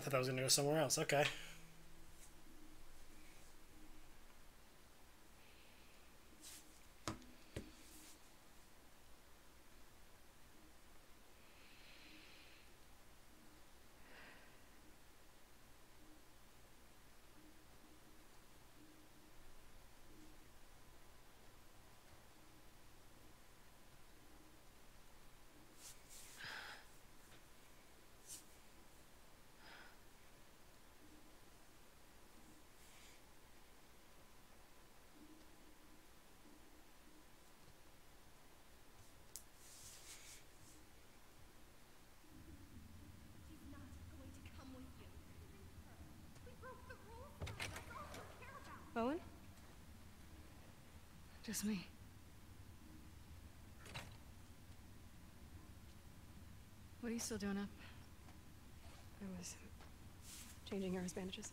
I thought I was gonna go somewhere else. Okay. She's not going to come with you. We broke the rules. That's all we care about. Owen? Me. What are you still doing up? I was um, changing Yara's bandages.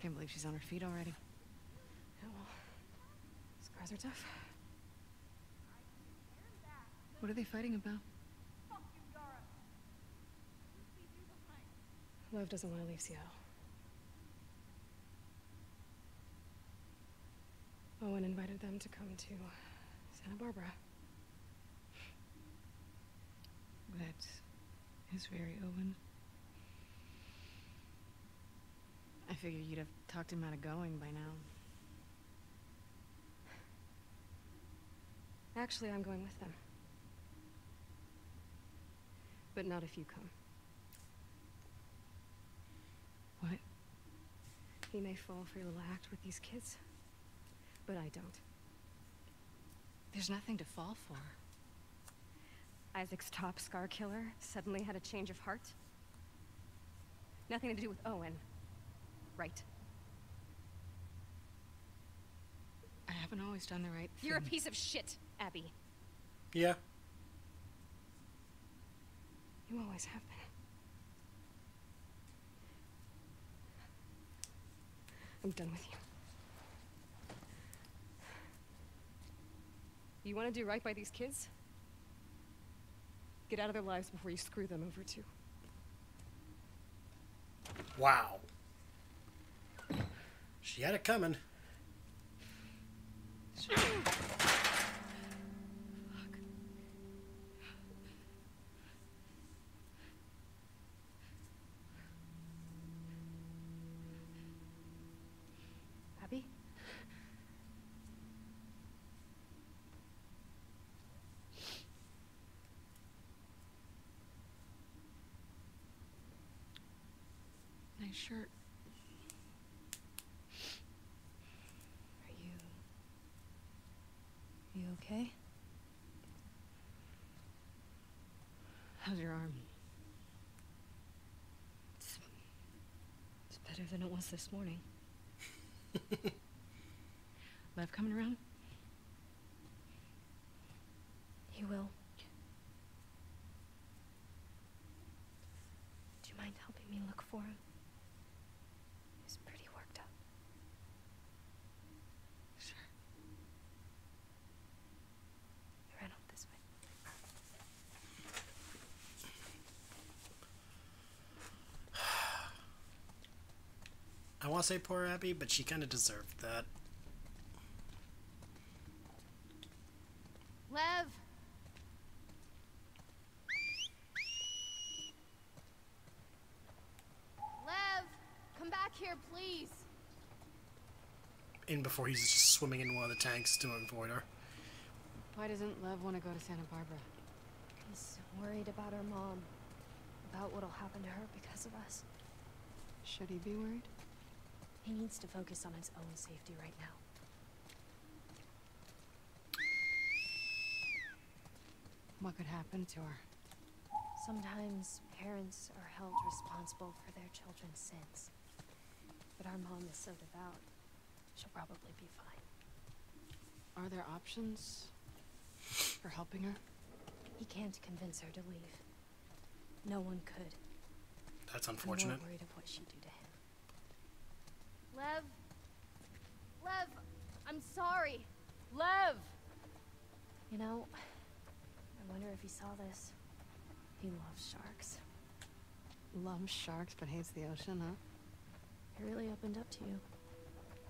Can't believe she's on her feet already. Yeah, well, scars are tough. What are they fighting about? Fuck you, Yara. Leave you behind. Lev doesn't want to leave Seattle. Owen invited them to come to Santa Barbara. That is very Owen. I figured you'd have talked him out of going by now. Actually, I'm going with them. But not if you come. What? He may fall for your little act with these kids, but I don't. There's nothing to fall for. Isaac's top scar killer suddenly had a change of heart? Nothing to do with Owen. Right. I haven't always done the right thing. You're a piece of shit, Abby. Yeah. You always have been. I'm done with you. You want to do right by these kids? Get out of their lives before you screw them over too. Wow. She had it coming. Shirt. Are you. You okay? How's your arm? It's better than it was this morning. Lev coming around? He will. Do you mind helping me look for him? He's pretty worked up. Sure. He ran up this way. I want to say poor Abby, but she kind of deserved that. Lev! Lev! Come back here, please! In before he's just swimming in one of the tanks to avoid her. Why doesn't Lev want to go to Santa Barbara? He's worried about her mom. About what'll happen to her because of us. Should he be worried? He needs to focus on his own safety right now. What could happen to her? Sometimes parents are held responsible for their children's sins. But our mom is so devout, she'll probably be fine. Are there options for helping her? He can't convince her to leave. No one could. That's I'm unfortunate. more worried of what she'd do to him. Lev! Lev! I'm sorry! Lev! You know, I wonder if he saw this. He loves sharks. loves sharks but hates the ocean, huh? It really opened up to you.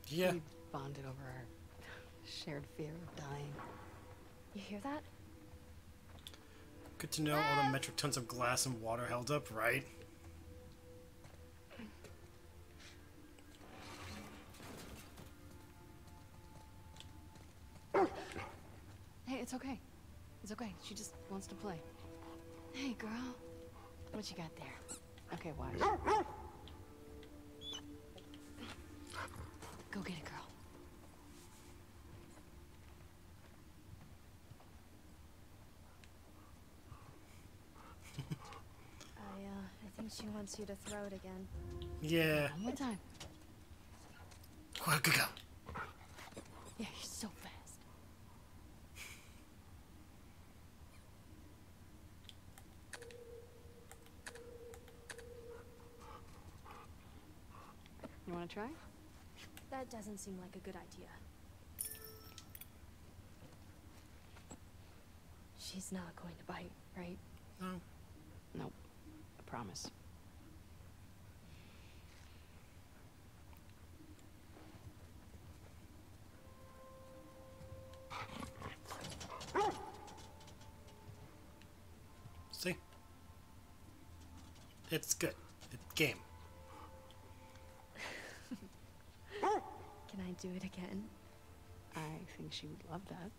Yeah. We bonded over our shared fear of dying. You hear that? Good to know all the metric tons of glass and water held up, right? It's okay. It's okay. She just wants to play. Hey, girl. What you got there? Okay, watch. Go get it, girl. I, uh, I think she wants you to throw it again. Yeah. One more time. Well, good go. Yeah, you're so fast. You want try? That doesn't seem like a good idea. She's not going to bite, right? I think she would love that.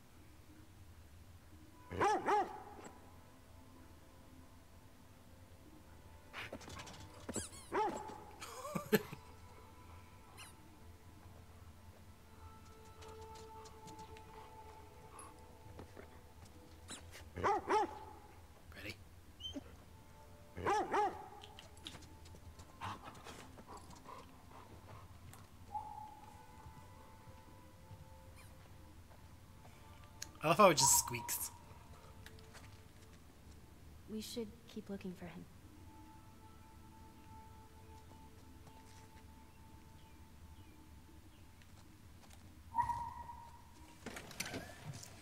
Love how it just squeaks. We should keep looking for him.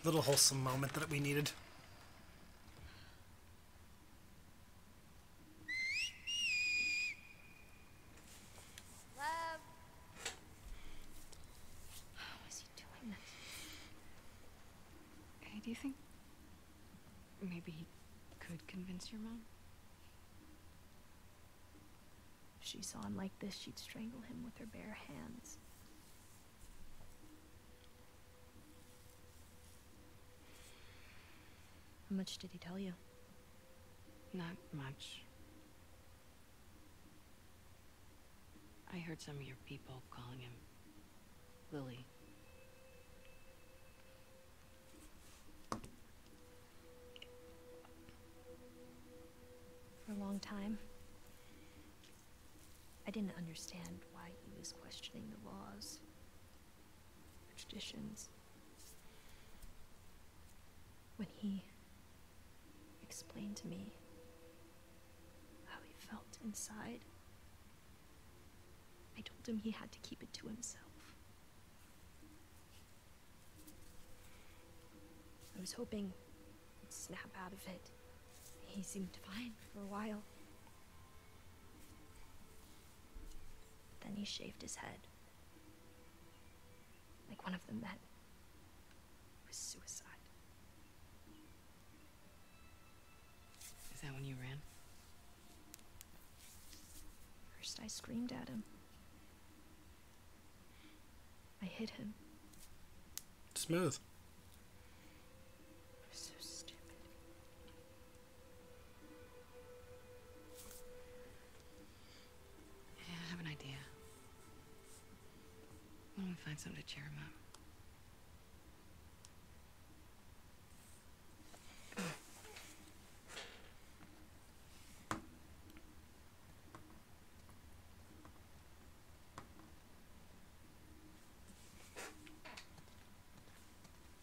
Little wholesome moment that we needed. Love. How is he doing this? Hey, do you think maybe he your mom? If she saw him like this, she'd strangle him with her bare hands. How much did he tell you? Not much. I heard some of your people calling him Lily. For a long time, I didn't understand why he was questioning the laws, the traditions. When he explained to me how he felt inside, I told him he had to keep it to himself. I was hoping he'd snap out of it. He seemed fine for a while. Then he shaved his head. Like one of the men. It was suicide. Is that when you ran? First, I screamed at him. I hit him. Smooth. Find something to cheer him up?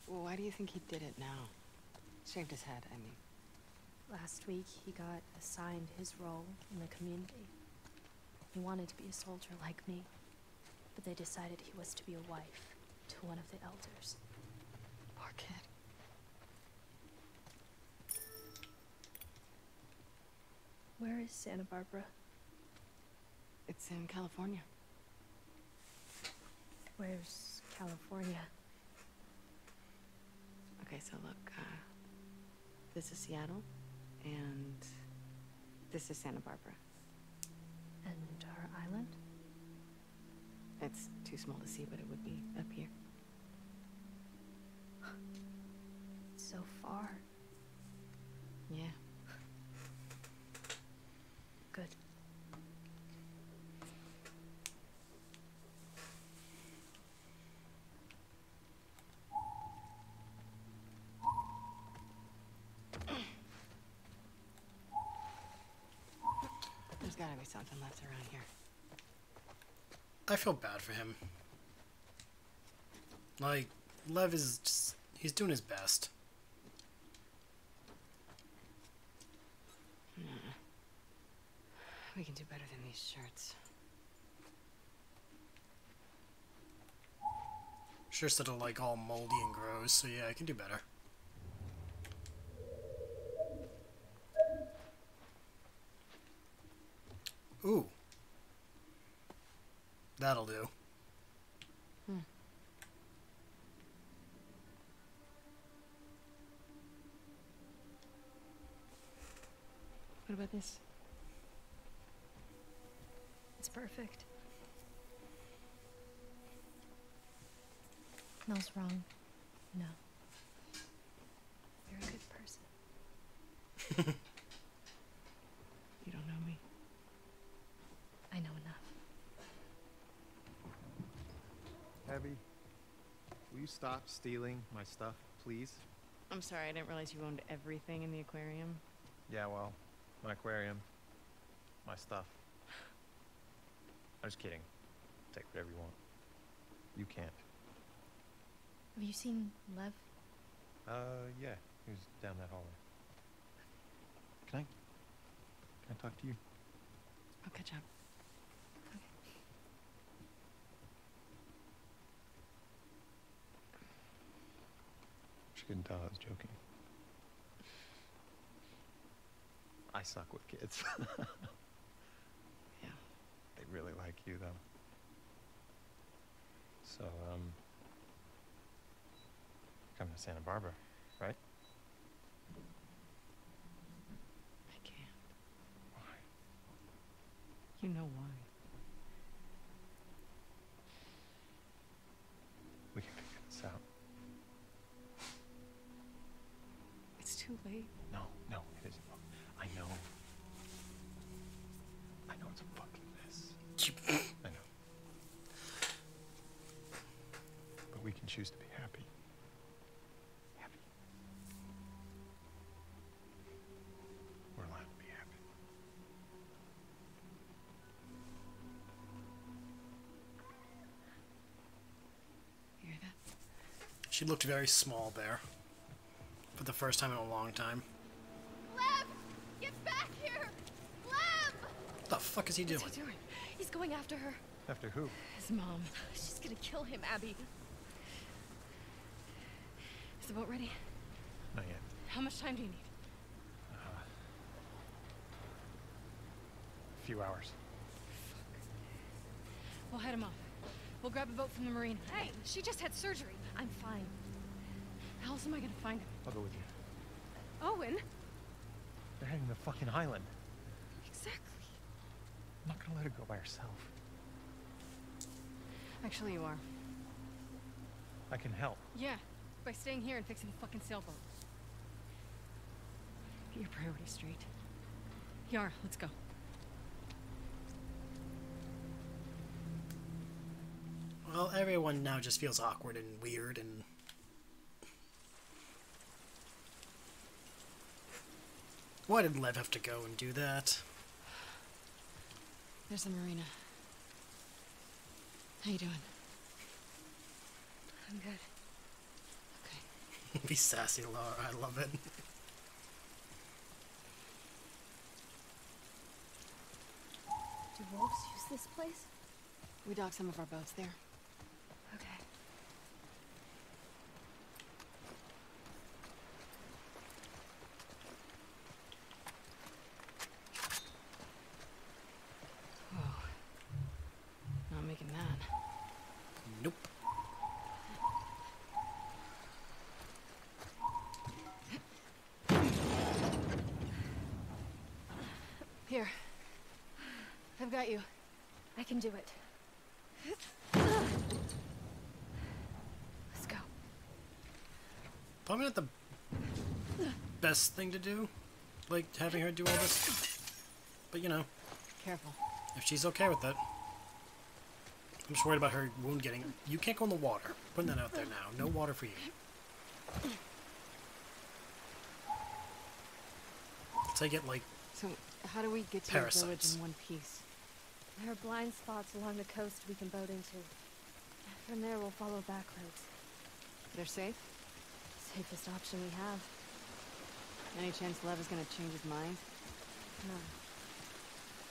Well, why do you think he did it now? Shaved his head, I mean. Last week, he got assigned his role in the community. He wanted to be a soldier like me, but they decided he was to be a wife to one of the elders. Poor kid. Where is Santa Barbara? It's in California. Where's California? Okay, so look, uh, this is Seattle, and this is Santa Barbara. And our island? It's too small to see, but it would be up here. So far. Yeah. Good. There's gotta be something left around here. I feel bad for him. Like, Lev is just, he's doing his best. Hmm. We can do better than these shirts. Sure, still like all moldy and gross, so yeah, I can do better. Ooh. That'll do. What about this? It's perfect. Smells wrong. No. You're a good person. You don't know me. I know enough. Abby, will you stop stealing my stuff, please? I'm sorry, I didn't realize you owned everything in the aquarium. Yeah, well, my aquarium, my stuff. I'm just kidding. Take whatever you want. You can't. Have you seen Lev? Uh, yeah, he was down that hallway. Can I? Can I talk to you? I'll catch up. Couldn't tell I was joking. I suck with kids. Yeah. they really like you, though. So, um, come to Santa Barbara, right? I can't. Why? You know why. We can figure this out. It's too late. No, no, it isn't. I know. I know it's a fucking mess. I know. But we can choose to be happy. Happy. We're allowed to be happy. You hear that? She looked very small there. For the first time in a long time. Lev! Get back here! Lev! What the fuck is he doing? What's he doing? He's going after her. After who? His mom. She's gonna kill him, Abby. Is the boat ready? Not yet. How much time do you need? A few hours. We'll head him off. We'll grab a boat from the marina. Hey, she just had surgery. I'm fine. How else am I gonna find him? I'll go with you. Owen? They're heading to the fucking island. Exactly. I'm not gonna let her go by herself. Actually, you are. I can help. Yeah, by staying here and fixing the fucking sailboat. Get your priorities straight. Yara, let's go. Well, everyone now just feels awkward and weird and. Why did Lev have to go and do that? There's the marina. How you doing? I'm good. Okay. Be sassy, Laura. I love it. Do wolves use this place? We dock some of our boats there. Okay. Whoa. Can do it. Let's go. Probably not the best thing to do, like having her do all this. But you know, Careful. if she's okay with that. I'm just worried about her wound getting. You can't go in the water. Putting that out there now. No water for you. Take it like So, how do we get to the village Parasites. in one piece? There are blind spots along the coast we can boat into. From there, we'll follow back roads. They're safe? Safest option we have. Any chance Lev is gonna change his mind? No.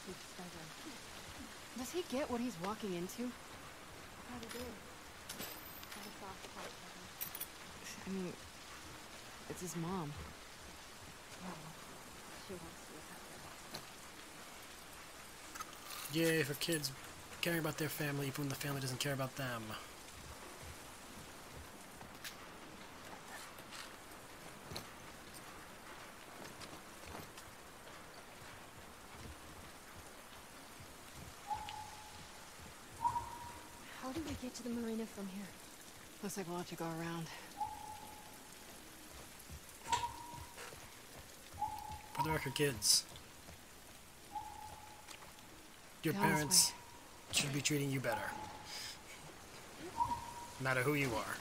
Keep stubborn. Does he get what he's walking into? Probably do. Have a soft spot for him. I mean, it's his mom. Well, she wants to look after us. Yay for kids caring about their family even when the family doesn't care about them. How do we get to the marina from here? Looks like we'll have to go around. For the record, kids. Your Down this parents should be treating you better. No matter who you are.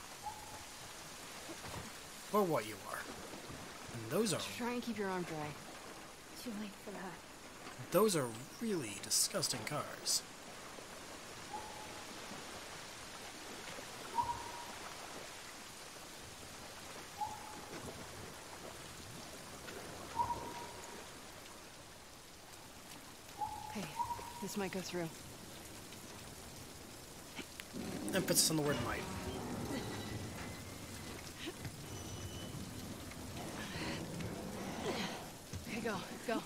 Or what you are. And those are Try and keep your arm dry. Too late for that. those are really disgusting cars. Okay, this might go through. Emphasis on the word might. Okay, go, go.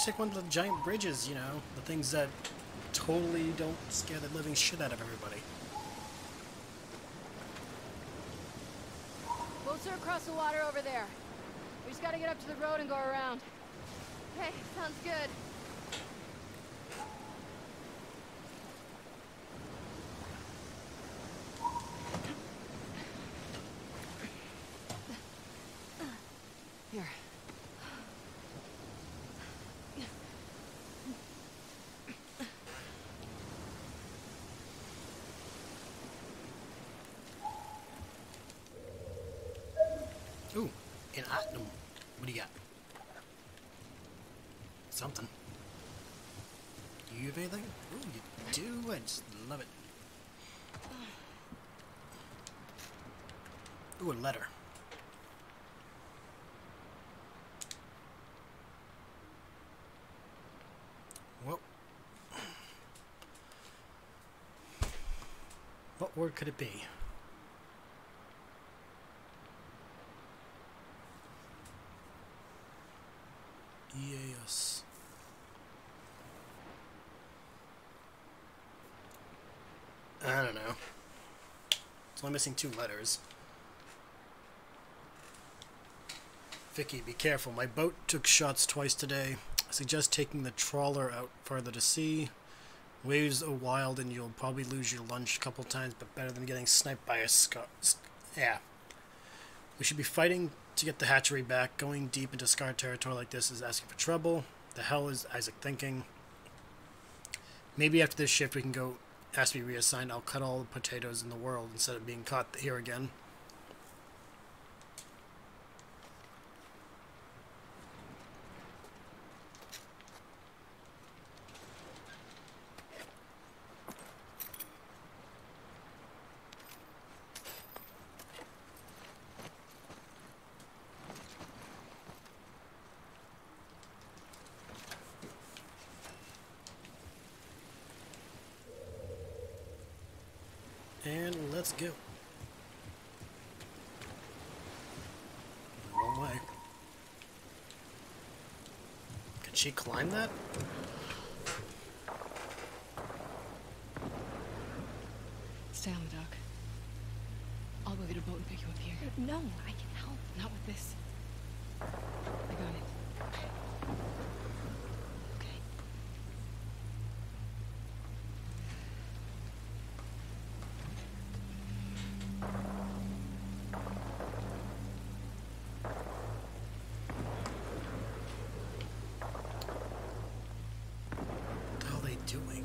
Just take one of the giant bridges, you know? The things that totally don't scare the living shit out of everybody. Boats are across the water over there. We just gotta get up to the road and go around. Okay, sounds good. Here. Ooh, What do you got? Something. Do you have anything? Ooh, you do. I just love it. Ooh, a letter. What word could it be? I don't know. It's only missing two letters. Vicky, be careful. My boat took shots twice today. I suggest taking the trawler out farther to sea. Waves are wild and you'll probably lose your lunch a couple times, but better than getting sniped by a scar. Yeah. We should be fighting to get the hatchery back. Going deep into Scar territory like this is asking for trouble. The hell is Isaac thinking? Maybe after this shift we can go ask to be reassigned. I'll cut all the potatoes in the world instead of being caught here again. And let's go. Wrong way. Can she climb that? Stay on the dock. I'll go get a boat and pick you up here. No, I can help. Not with this. Doing?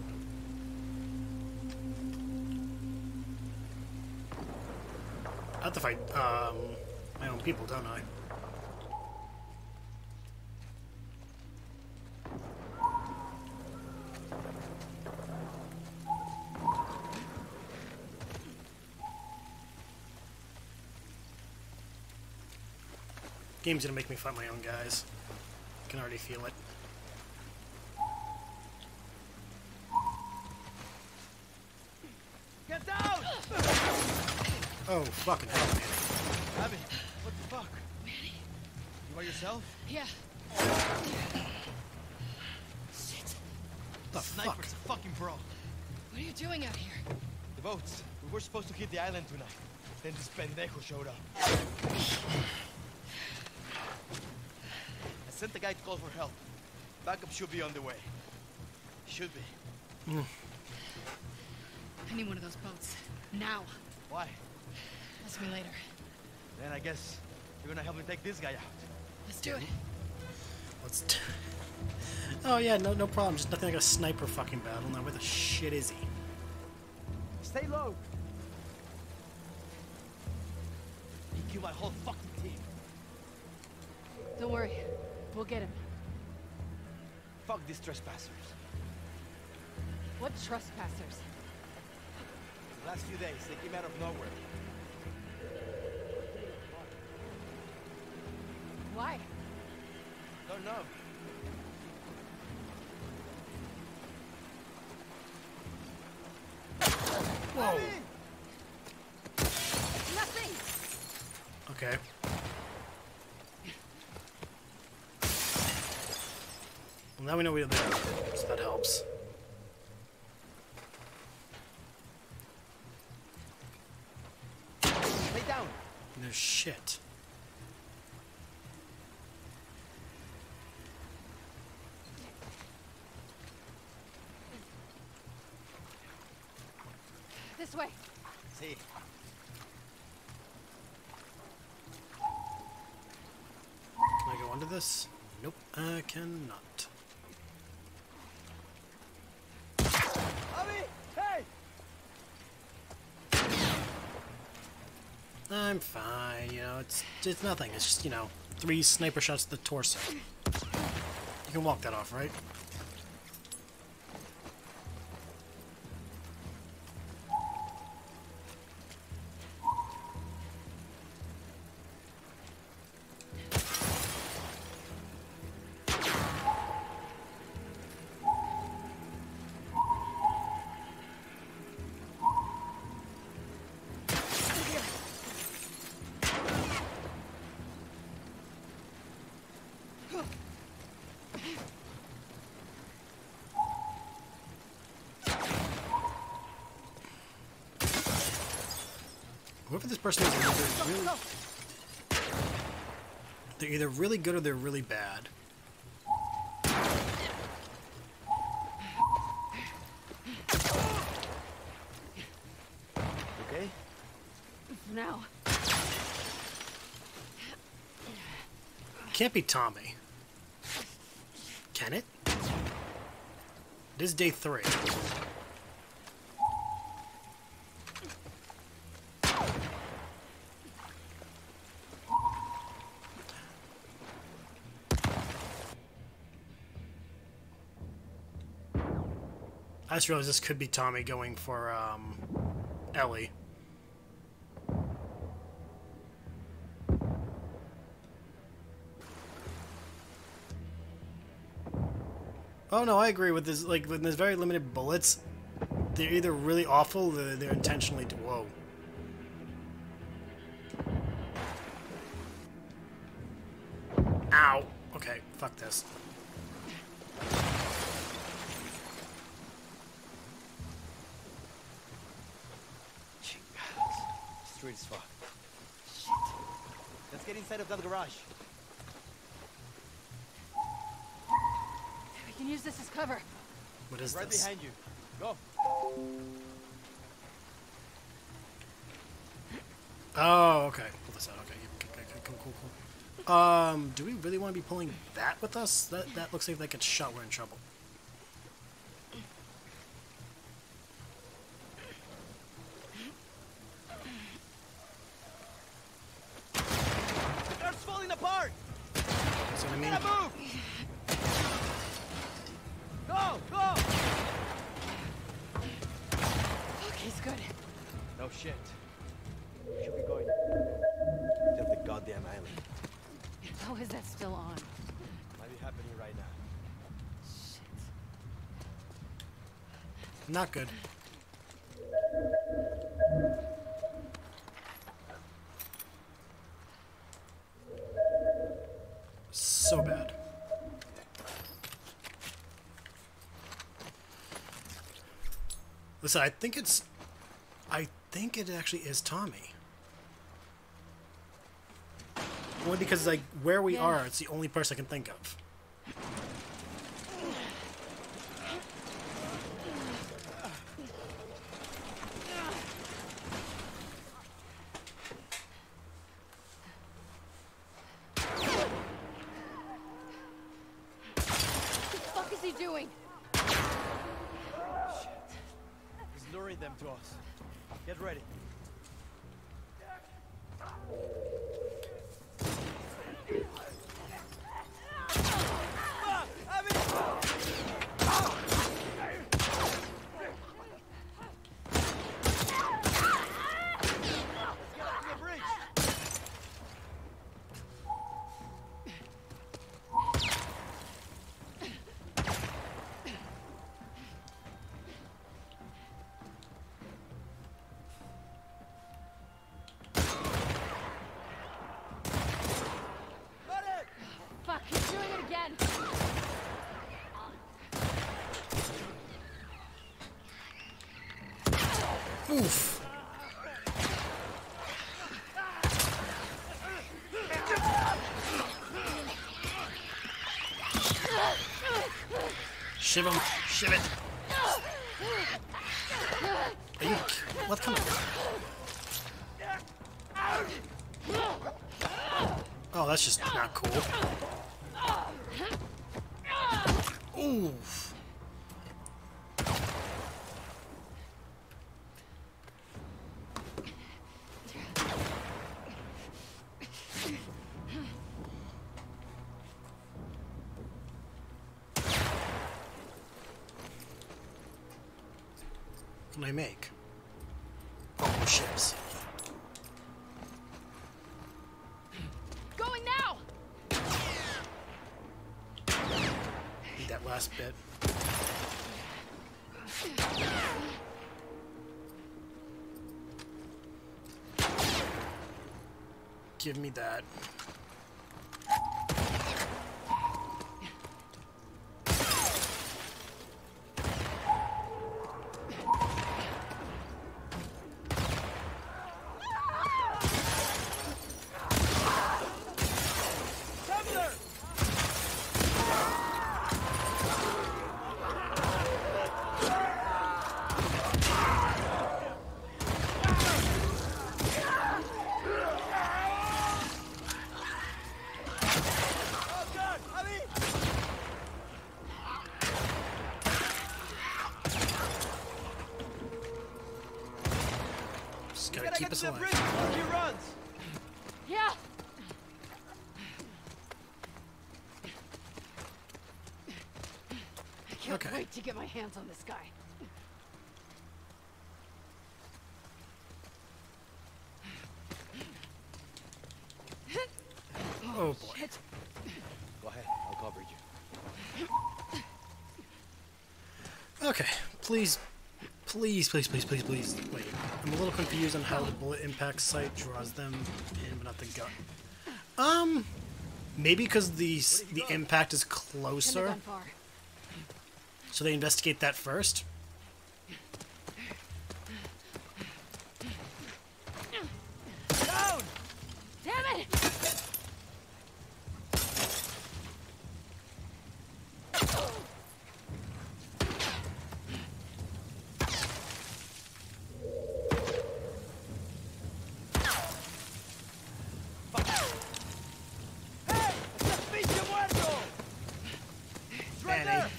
I have to fight um, my own people, don't I? Game's gonna make me fight my own guys. I can already feel it. Oh, fucking hell, man. Abby, what the fuck? Manny? You by yourself? Yeah. Shit. The Sniper's fuck? a fucking pro. What are you doing out here? The boats. We were supposed to hit the island tonight. Then this pendejo showed up. I sent the guy to call for help. Backup should be on the way. Should be. I need one of those boats. Now. Why? Ask me later. Then I guess you're gonna help me take this guy out. Let's do it. Hmm? Let's. T- oh yeah, no, no problem. Just nothing like a sniper fucking battle. Now where the shit is he? Stay low. He killed my whole fucking team. Don't worry. We'll get him. Fuck these trespassers. What trespassers? The last few days, they came out of nowhere. Why? Don't know. Whoa. Nothing! Okay. Well, now we know we're there, so that helps. Lay down. No shit. See. Can I go under this? Nope, I cannot. I'm fine, you know, it's it's nothing. It's just, you know, three sniper shots to the torso. You can walk that off, right? Person is, they're either really, they're either really good or they're really bad. Okay? For now. Can't be Tommy. Can it? It is day three. I just realized this could be Tommy going for um, Ellie. Oh no, I agree with this. Like, when there's very limited bullets, they're either really awful or they're intentionally. Whoa. Ow. Okay, fuck this. Let's get of that garage. We can use this as cover. What is right this? behind you. Go. Oh, okay. Pull this out. Okay. Okay, okay, okay, Cool, cool, cool. Um, do we really want to be pulling that with us? That that looks like if that gets shot, we're in trouble. Apart. That's what I mean. Gotta move. Go, go. Fuck, he's good. No shit. We should be going. to the goddamn island. How is that still on? Might be happening right now. Shit. Not good. So bad. Listen, I think it's. I think it actually is Tommy. Only because, like, where we Yeah. are, it's the only person I can think of. What the fuck is he doing? He's luring them to us. Get ready. Shiv him. Shiv it. Are you... What kind of... Oh, that's just not cool. Oof. Alive. bridge before he runs. Yeah! I can't Okay. wait to get my hands on this guy. Oh, oh boy. Shit. Go ahead, I'll cover you. Okay, please, please, please, please, please, please. Wait, I'm a little confused on how the bullet impact sight draws them in, but not the gun. Um, maybe because the the impact is closer. So they investigate that first? Down! Damn it! Hey! ¡Ese pinche muerto! It's right Manny. there!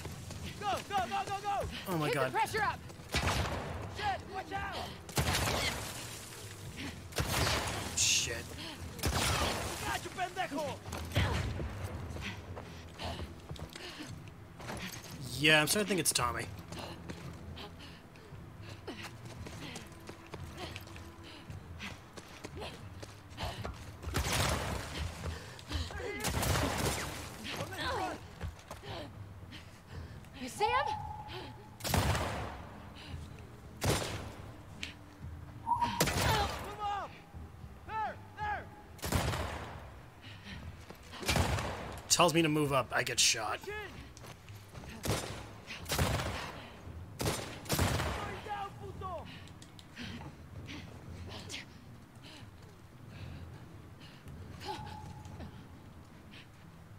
Go, go, go, go, go! Oh my Keep god. the pressure up! Shit, watch out! Shit. ¡Got you, pendejo! Yeah, I'm starting to think it's Tommy. You see him? Move up! There, there! Tells me to move up, I get shot. Chin! Going down, puto!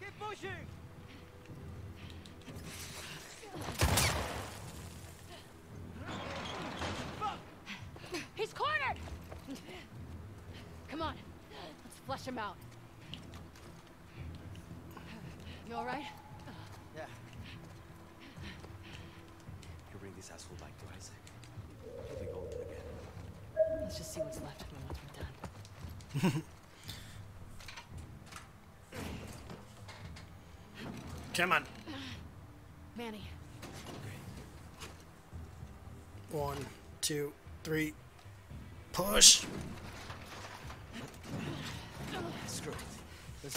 Keep pushing! Fuck! He's cornered! Come on, let's flush him out. You alright? Yeah. You bring this asshole back to Isaac. He'll be golden again. Let's just see what's left of him once we're done. Come on. Manny, One, two, three. Push. Screw it. Let's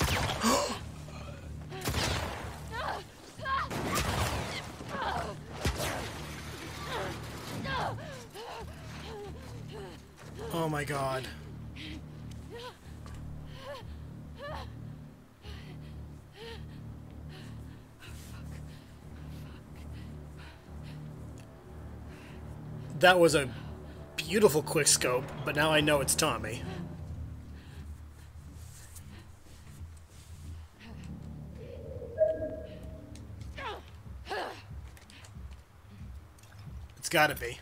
Oh my god. That was a beautiful quick scope, but now I know it's Tommy. It's gotta be.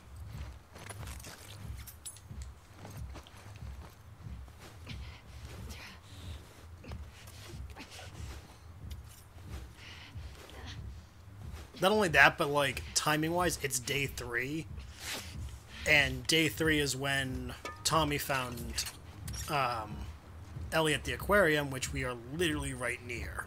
Not only that, but like timing wise, it's day three. And day three is when Tommy found um, Ellie at the aquarium, which we are literally right near.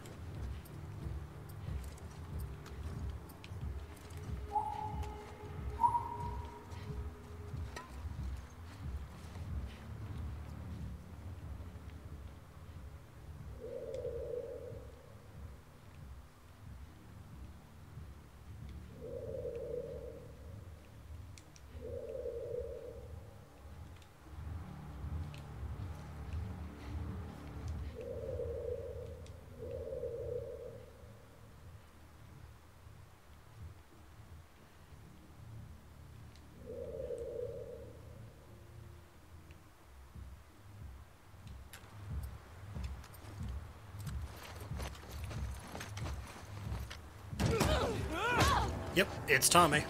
Yep, it's Tommy.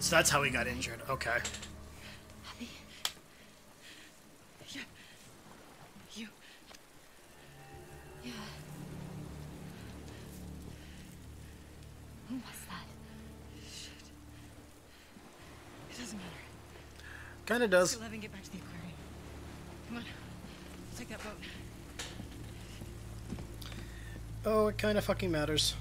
So that's how he got injured. Okay. Kinda does. Still haven't get back to the aquarium. Come on. Take that boat. Oh, it kinda fucking matters.